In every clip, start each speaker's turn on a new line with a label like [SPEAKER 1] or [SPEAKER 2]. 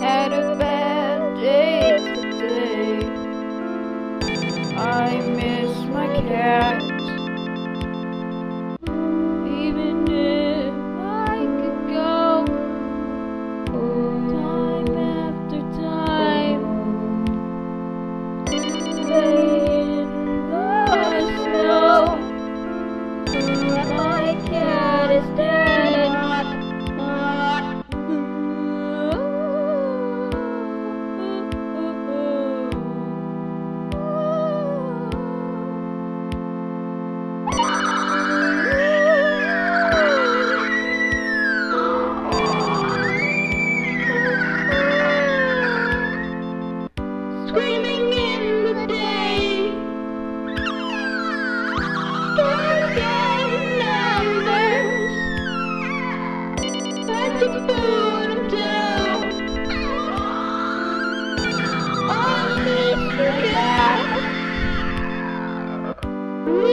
[SPEAKER 1] Had a bad day today. I miss my cat.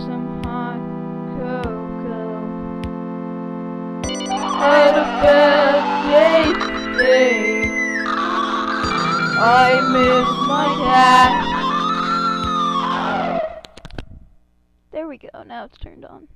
[SPEAKER 1] some hot cocoa. Had a bad day today. I miss my cat. There we go. Now it's turned on.